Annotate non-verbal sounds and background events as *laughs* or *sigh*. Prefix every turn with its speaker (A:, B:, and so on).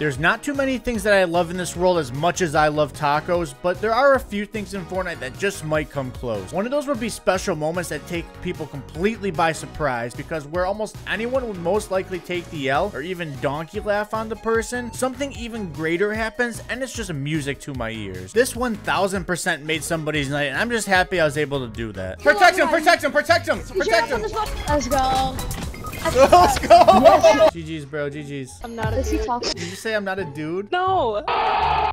A: There's not too many things that I love in this world as much as I love tacos, but there are a few things in Fortnite that just might come close. One of those would be special moments that take people completely by surprise because where almost anyone would most likely take the L or even donkey laugh on the person, something even greater happens and it's just music to my ears. This 1000% made somebody's night and I'm just happy I was able to do that. Protect him, protect him, protect him, protect him.
B: Let's go.
A: Let's go. *laughs* GG's, bro, GG's.
C: I'm not a
B: Is
C: dude.
A: Did you say I'm not a dude?
C: No.